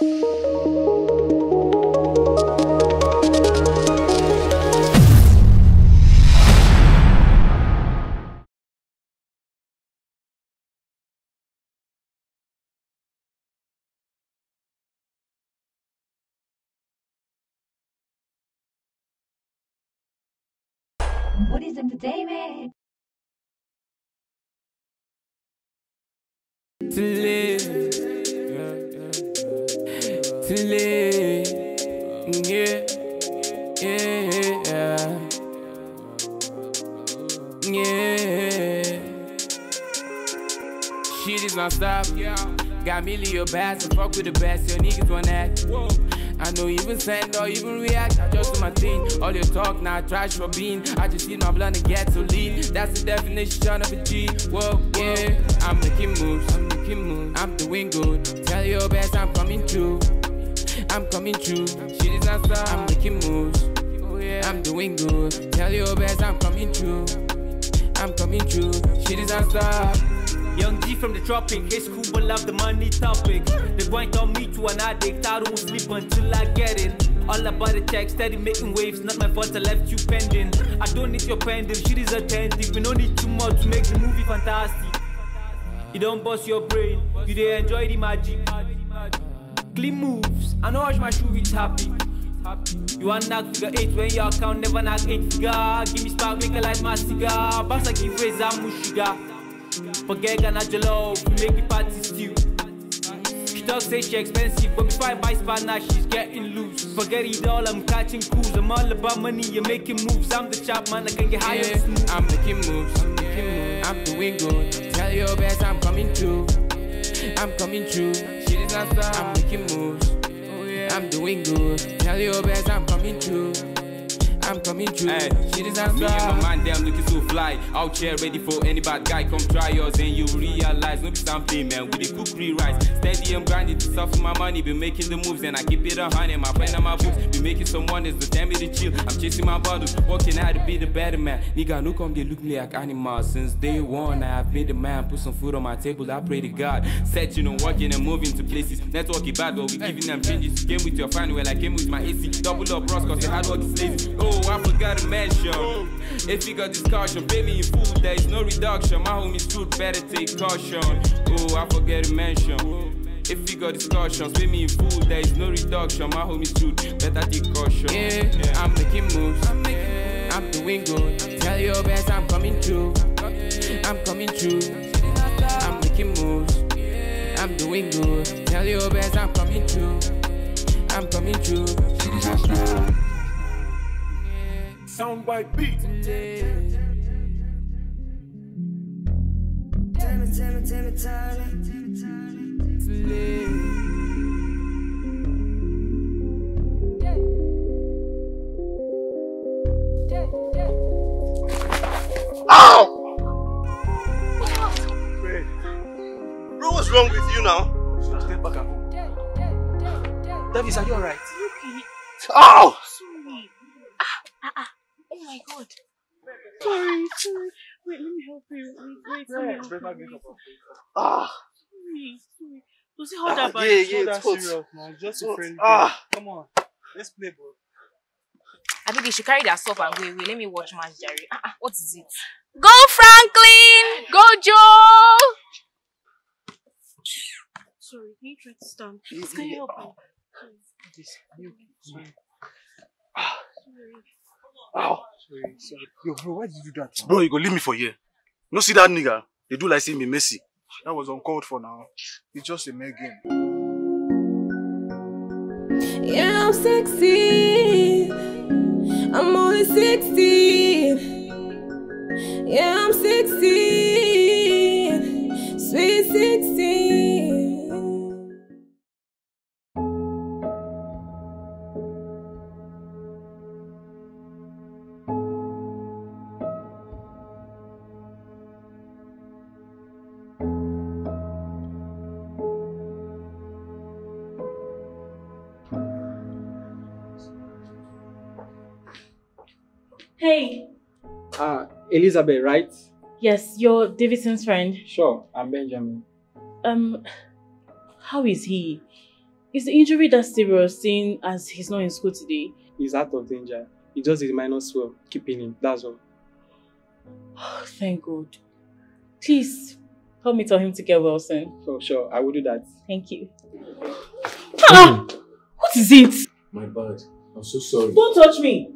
What is entertainment? to live, to live, yeah, yeah, yeah. Shit is non stop, got me your bass and fuck with the best. Your niggas want that. I know even send or even react, I just do my thing. All your talk now, trash for being. I just need my blood and get to lean. That's the definition of a G. Whoa, yeah. I'm making moves, I'm making moves. I'm doing good. Tell your best I'm coming through. I'm coming through. Is not stop. I'm making moves. Oh yeah. I'm doing good. Tell your best I'm coming through. I'm coming through. Is not stop. Young G from the tropic, it's cool but love the money topic. They going to me to an addict, I don't sleep until I get it. All about the check, steady making waves, not my fault I left you pending. I don't need your pending, shit is attentive, we don't need too much to make the movie fantastic. You don't bust your brain, you dey enjoy the magic. Clean moves, I know watch my shoe it's happy. You want knock figure eight when your account never knock eight figure. Give me spark, make a light my cigar. Bounce like give raise I'm sugar. Forget Ghana jollof, make it party stew. She talk say she expensive, but before I buy spanner, she's getting loose. Forget it all, I'm catching cruise. I'm all about money, you're making moves. I'm the chap man, I can get higher Yeah, smooth. I'm making moves. I'm making moves. I'm doing good. Tell your best I'm coming through. I'm coming through. I'm making moves. Oh yeah. I'm doing good. Tell your best I'm coming through. I'm coming through. Hey, is not Me and my man, them looking so fly. Out here ready for any bad guy. Come try yours and you realize. No be something, man. With the cookery rice. Steady and grinding to suffer my money. Be making the moves and I keep it a hundred. My pen and my boots. Be making some wonders. The time me to chill. I'm chasing my bottles. Working hard to be the better man. Nigga, no come they look me like animals. Since day one, I have been the man. Put some food on my table. I pray to God. Searching and working and moving to places. Network is bad, but we giving them changes. Came with your fan, well, I came with my AC. Double up, Ross, cause the hard work is lazy. Oh, I forgot to mention. If you got discussion, pay me in full. There is no reduction. My homies truth, better take caution. Oh, I forget to mention. If you got discussions, pay me in full. There is no reduction. My homies truth, better take caution. Yeah, yeah. I'm making moves. I'm, making, I'm doing good. Tell your best I'm coming through. I'm coming through. I'm making moves. I'm doing good. Tell your best I'm coming through. I'm coming through. Soundbite beat. Ow! Bro, what's wrong with you now? Step back and Davis, are you alright? Ow! Sorry. Ah, ah, ah. Oh my god. Sorry, sorry. Wait, let me help you. Wait, wait, let me help you. Ah! Sorry, sorry. Does it hurt Ah, that bad? yeah, yeah, it's hot. serious, man. Just It's a friend. Ah! Come on. Let's play, bro. I think they should carry their stuff and go away. Let me watch match, Jerry. Ah, ah, what is it? Go, Franklin! Go, Joe! Sorry, can you try to stand? Please, can you help me? This, you, sorry. Ow! Sorry, sorry. Yo, bro, why did you do that? Bro, you go leave me for here. You no see that nigga? They do like say me messy. That was uncalled for now. It's just a mere game. Yeah, I'm sexy. I'm only 16. Yeah, I'm 16. Sweet 16. Hey, Ah, Elizabeth, right? yes, you're Davidson's friend. Sure, I'm Benjamin. Um, how is he? Is the injury that serious seeing as he's not in school today? He's out of danger. He just is minor swell, keeping him, that's all. Oh, thank God. Please, help me tell him to get well soon. Oh, sure, I will do that. Thank you. Ah! What is it? My bad. I'm so sorry. Don't touch me!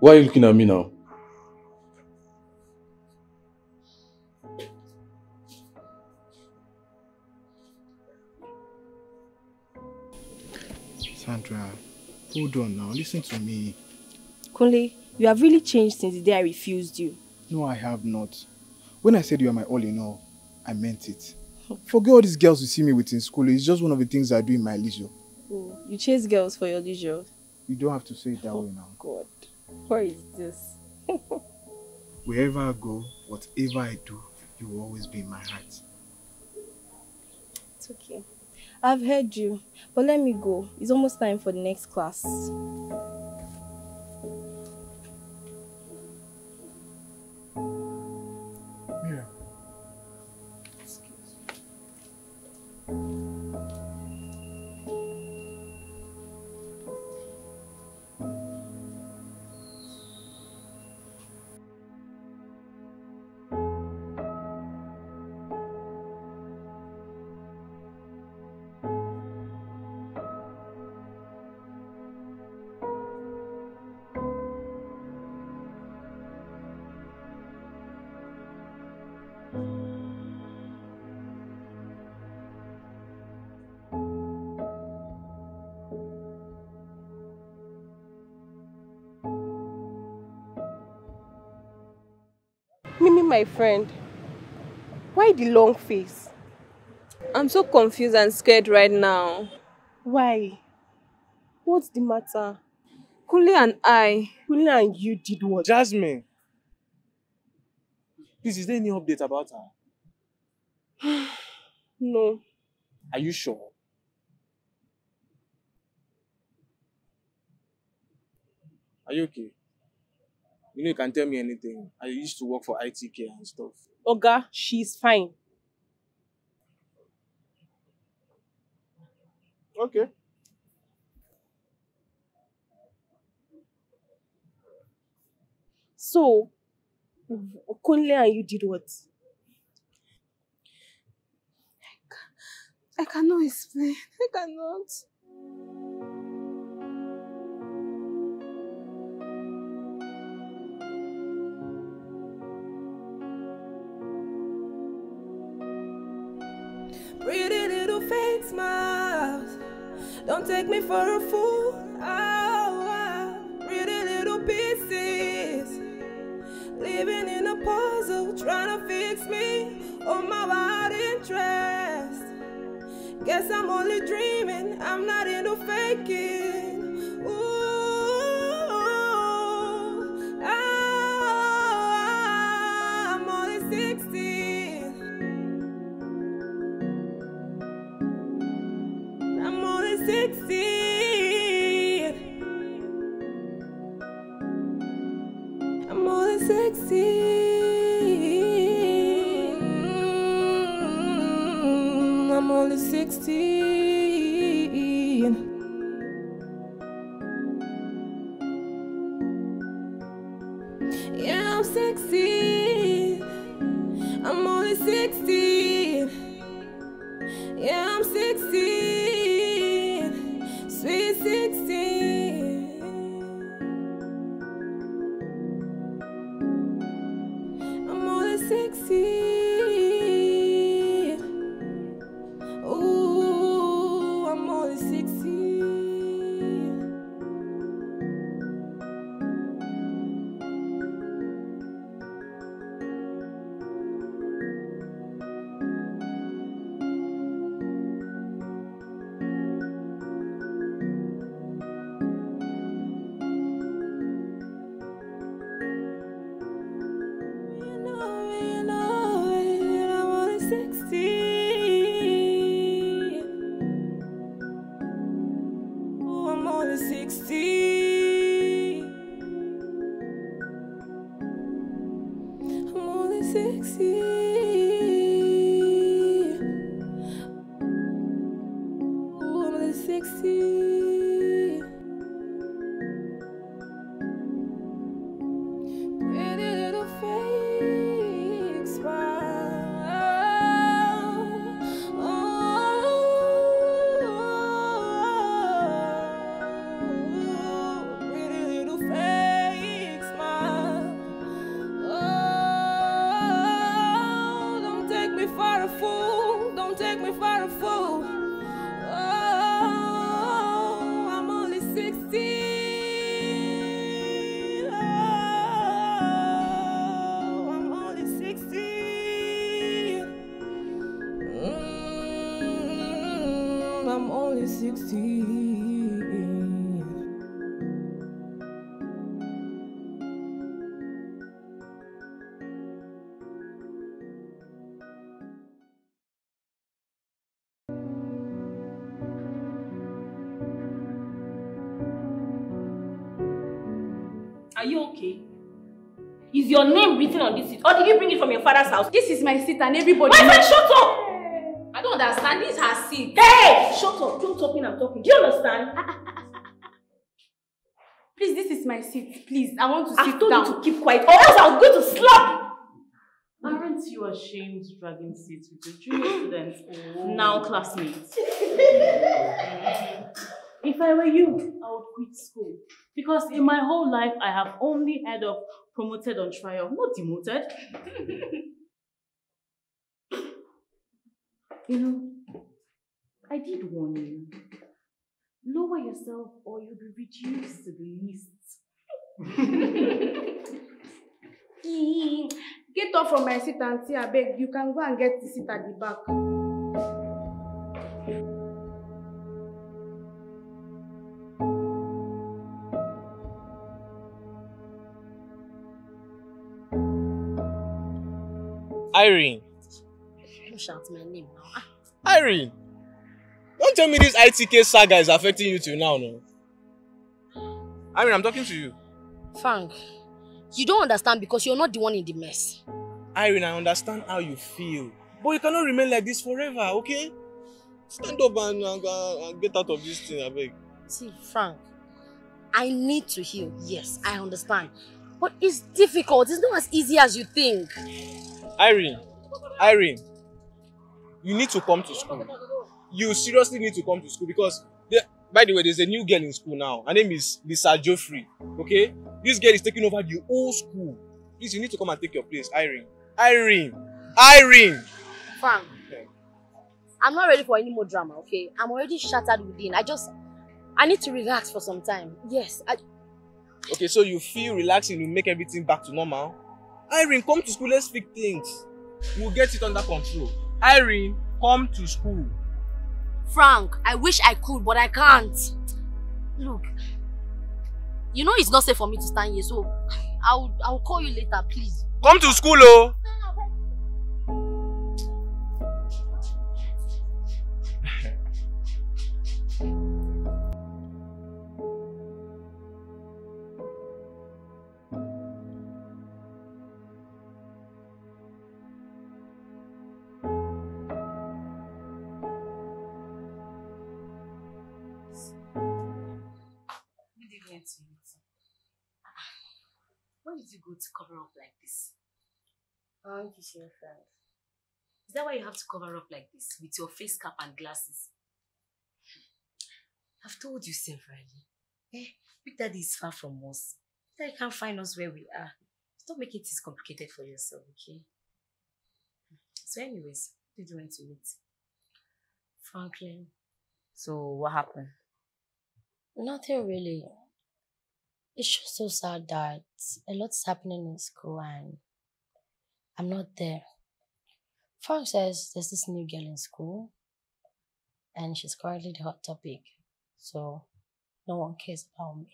Why are you looking at me now? Sandra, hold on now. Listen to me. Kunle, you have really changed since the day I refused you. No, I have not. When I said you are my all in all, I meant it. Forget all these girls you see me with in school. It's just one of the things I do in my leisure. Oh, you chase girls for your leisure. You don't have to say it that oh, way now. God, what is this? Wherever I go, whatever I do, you will always be in my heart. It's okay. I've heard you, but let me go. It's almost time for the next class. My friend, why the long face? I'm so confused and scared right now. Why? What's the matter? Kunle and I. Kunle and you did what? Jasmine. Please, is there any update about her? no. Are you sure? Are you okay? You know you can tell me anything. I used to work for ITK and stuff. Oga, she's fine. Okay. So, Kunle and you did what? I cannot explain. I cannot. Don't take me for a fool. Oh. Pretty little pieces. Living in a puzzle, trying to fix me. Oh, my wild interest. Guess I'm only dreaming. I'm not into faking. 16. I'm 16. Mm, I'm only 16. Yeah, only Are you okay? Is your name written on this seat? Or did you bring it from your father's house? This is my seat and everybody. My friend, shut up! I don't understand. This is her seat. Hey! Shut up. Don't talk when I'm talking. Do you understand? Please, this is my seat. Please, I want to sit told down. you to keep quiet or else I'm going to slap! Aren't you ashamed dragging seats with your junior students? Now classmates. if I were you, I would quit school. Because in my whole life, I have only heard of promoted on trial, not demoted. you know, I did warn you. Lower yourself or you'll be reduced to the least. Get up from my seat see, I beg. You can go and get the seat at the back. Irene. Don't shout my name now. Irene. Don't tell me this ITK saga is affecting you till now, no. Irene, I'm talking to you. Frank, you don't understand because you're not the one in the mess. Irene, I understand how you feel. But you cannot remain like this forever, okay? Stand up and, and, and get out of this thing, I beg. See, Frank, I need to heal. Yes, I understand. But it's difficult. It's not as easy as you think. Irene, Irene, you need to come to school. You seriously need to come to school because, there, by the way, there's a new girl in school now. Her name is Lisa Joffrey. Okay, this girl is taking over the whole school. Please, you need to come and take your place, Irene. Irene, Irene. Frank, I'm not ready for any more drama, okay? I'm already shattered within. I just, I need to relax for some time. Yes, I, Okay, so you feel relaxing, you make everything back to normal. Irene, come to school. Let's fix things. We'll get it under control. Irene, come to school. Frank, I wish I could, but I can't. Look, you know it's not safe for me to stand here, so I'll, I'll call you later, please. Come to school, oh. Up like this? I want to see your friend. Is that why you have to cover up like this with your face cap and glasses? I've told you severally. Eh, Big Daddy is far from us. That you can't find us where we are. Stop making things complicated for yourself, okay? So, anyways, what did you want to eat? Franklin, So, what happened? nothing really. It's just so sad that a lot's happening in school and I'm not there. Frank says there's this new girl in school and she's currently the hot topic. So no one cares about me.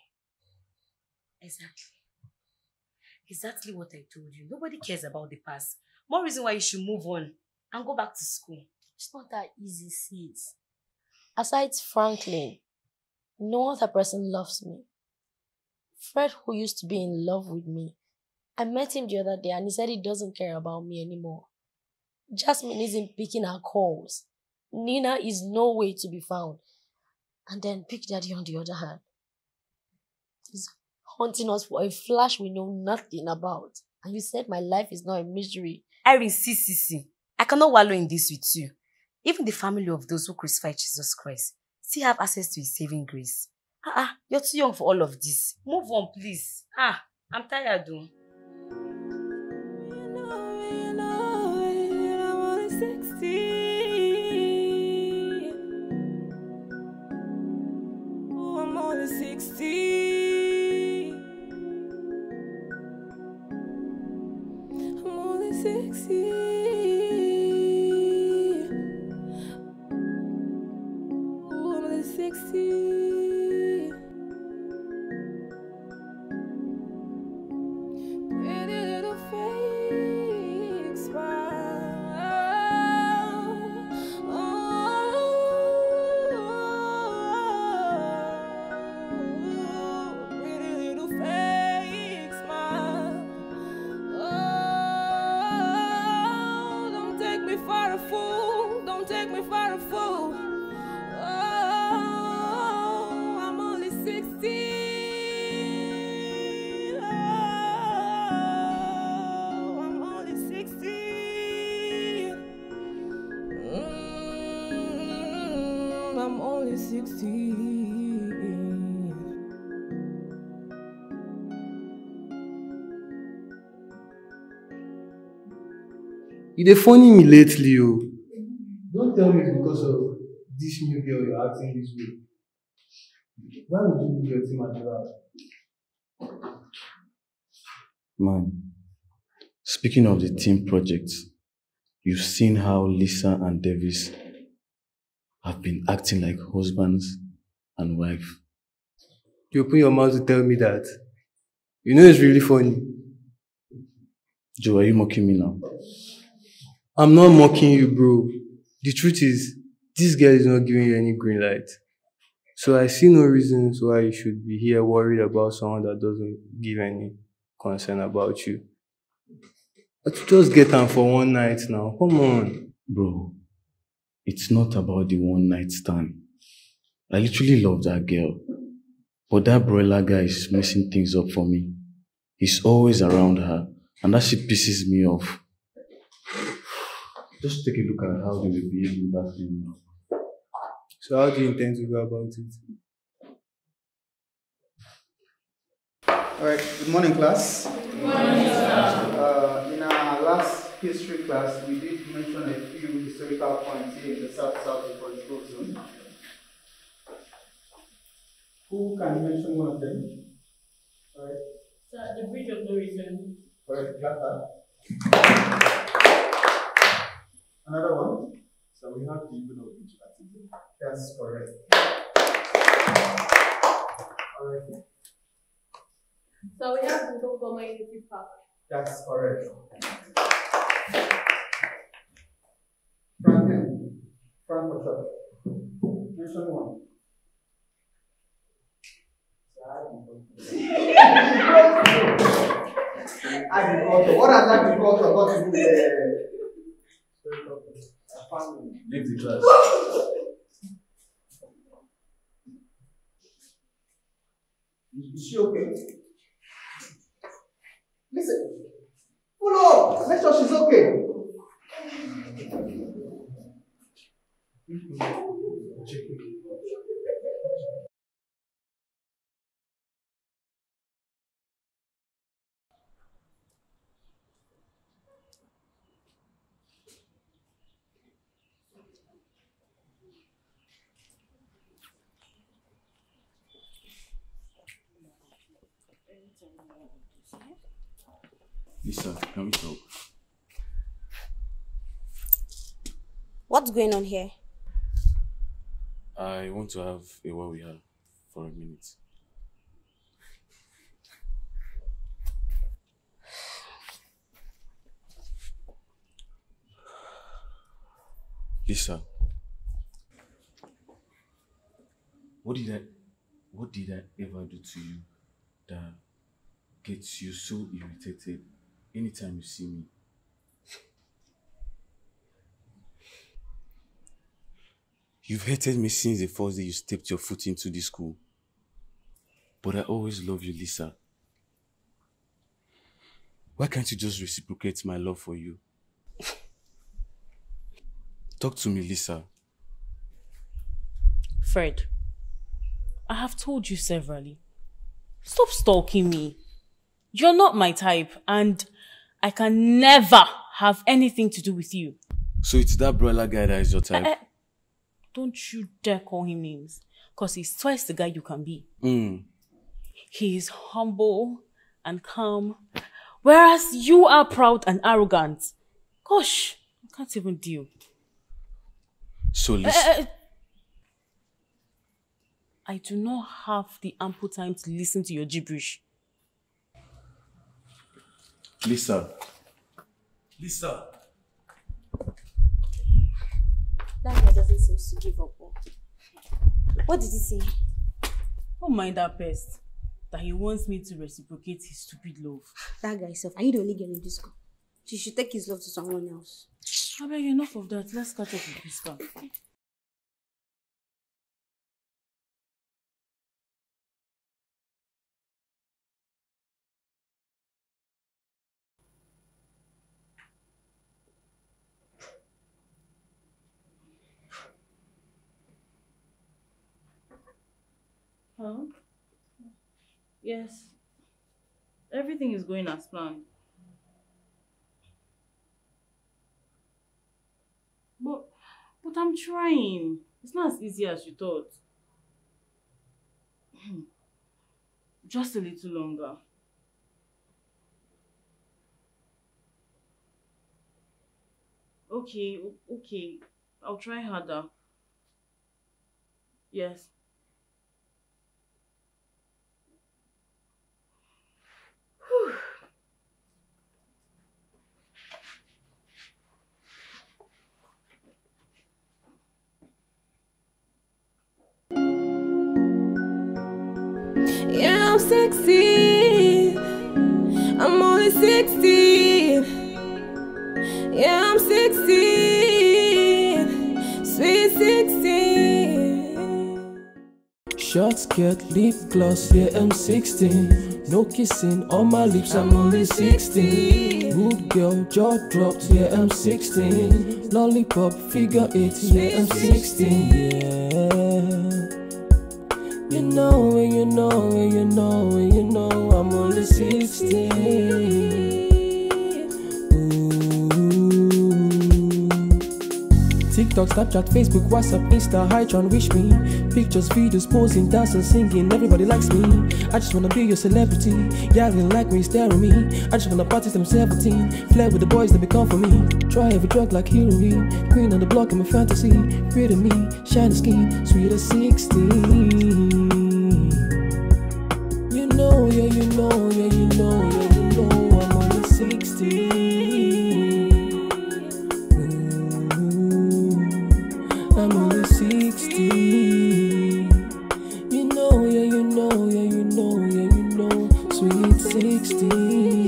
Exactly. Exactly what I told you. Nobody cares about the past. More reason why you should move on and go back to school. It's not that easy, sis. Aside Franklin, No other person loves me. Fred, who used to be in love with me, I met him the other day and he said he doesn't care about me anymore. Jasmine isn't picking her calls. Nina is nowhere to be found. And then Big Daddy on the other hand. He's hunting us for a flash we know nothing about. And you said my life is not a misery. Irene, see, see, see. I cannot wallow in this with you. Even the family of those who crucified Jesus Christ still have access to his saving grace. Ah, ah, you're too young for all of this. Move on, please. Ah, I'm tired, though. Oh, only 16. You dey funny me lately o. Don't tell me it's because of this new girl you're acting this way. Why would you leave your team at the last? Man, speaking of the team project, you've seen how Lisa and Davis have been acting like husbands and wife. You open your mouth to tell me that. You know it's really funny. Joe, are you mocking me now? I'm not mocking you, bro. The truth is, this girl is not giving you any green light. So I see no reasons why you should be here worried about someone that doesn't give any concern about you. But just get them for one night now. Come on. Bro, it's not about the one night stand. I literally love that girl. But that broiler guy is messing things up for me. He's always around her, and that shit pisses me off. Just take a look at how they were behaving back then now. So how do you intend to go about it? All right, good morning, class. Good morning, Uh, in our last history class, we did mention a few historical points here in the South South Political Zone. Who can mention one of them? All right, Sir, the bridge of no return. all right, got that. Another one? So we have the Igbo vigilantism. That's correct. All right, So we have Google Goma Unity Park. that's correct. Or short? Mention one. Agriculture. What has agriculture got to do with farming? Leave the class. Is she okay? Listen. Follow up. Make sure she's okay. Going on here? I want to have a word with her for a minute. Lisa, what did I what did I ever do to you that gets you so irritated anytime you see me? You've hated me since the first day you stepped your foot into this school. But I always love you, Lisa. Why can't you just reciprocate my love for you? Talk to me, Lisa. Fred, I have told you severally. Stop stalking me. You're not my type, and I can never have anything to do with you. So it's that broiler guy that is your type? Eh. Don't you dare call him names, because he's twice the guy you can be. Mm. He is humble and calm, whereas you are proud and arrogant. Gosh, I can't even deal. So Eh, Lisa, eh, eh. I do not have the ample time to listen to your gibberish. Lisa, Lisa. That doesn't seem to give up. What did he say? Don't mind that pest. That he wants me to reciprocate his stupid love. That guy self, are you the only girl in this school? She should take his love to someone else. I beg enough of that. Let's catch up with this guy. Huh? Yes. Everything is going as planned. But, but I'm trying. It's not as easy as you thought. Just a little longer. Okay, okay. I'll try harder. Yes. Yeah, I'm 16. I'm only 16. Yeah, I'm 16. Sweet 16. Short skirt, lip gloss, yeah, I'm 16. No kissing on my lips, I'm only 16. Good girl, jaw dropped, yeah, I'm 16. Lollipop, figure eight, yeah, I'm 16. Yeah. TikTok, Snapchat, Facebook, WhatsApp, Insta, hi John, wish me. Pictures, videos, posing, dancing, singing, everybody likes me. I just wanna be your celebrity. Yeah, they like me, stare at me. I just wanna party till I'm 17 Flirt with the boys that become for me. Try every drug like heroin. Queen on the block in my fantasy. Pretty me, shiny skin, sweet as 16 16.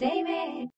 Woody's Entertainment.